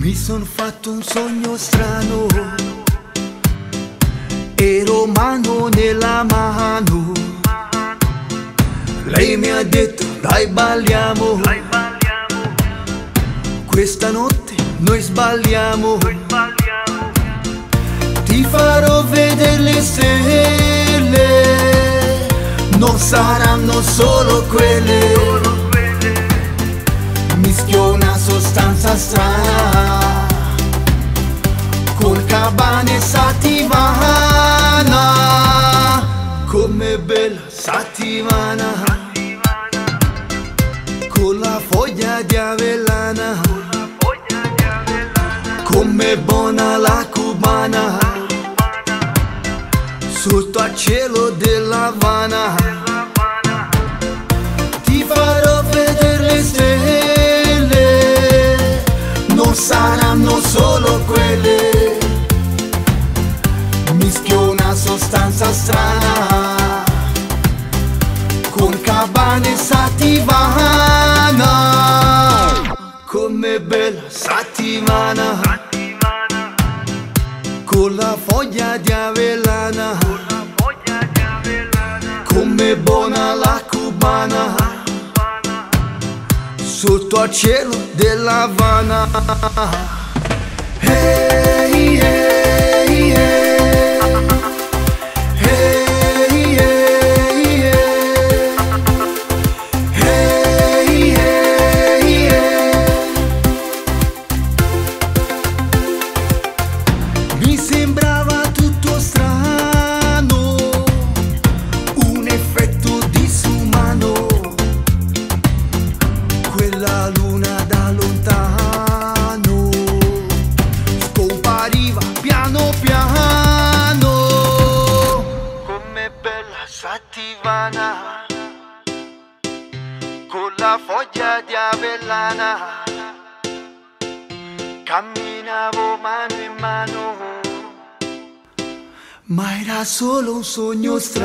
Mi son fatto un sogno strano, ero mano nella mano. Lei mi ha detto dai balliamo, questa notte noi sbagliamo. Ti farò vedere le stelle, non saranno solo quelle. Mischio sostanza strana Col cabane Sativana Come bella Sativana. Con la foglia di avellana. Come buona la cubana. Sotto al cielo dell'Havana saranno solo quelle. Mischio una sostanza strana Con cabane sativana. Come bella sativana Con la foglia di avellana. Come buona la cubana. Sotto al cielo dell'Havana sembrava tutto strano, un effetto disumano, quella luna da lontano scompariva piano piano, come bella sativana, con la foglia di avellana. Camminavo mano in mano, ma era solo un sogno strano.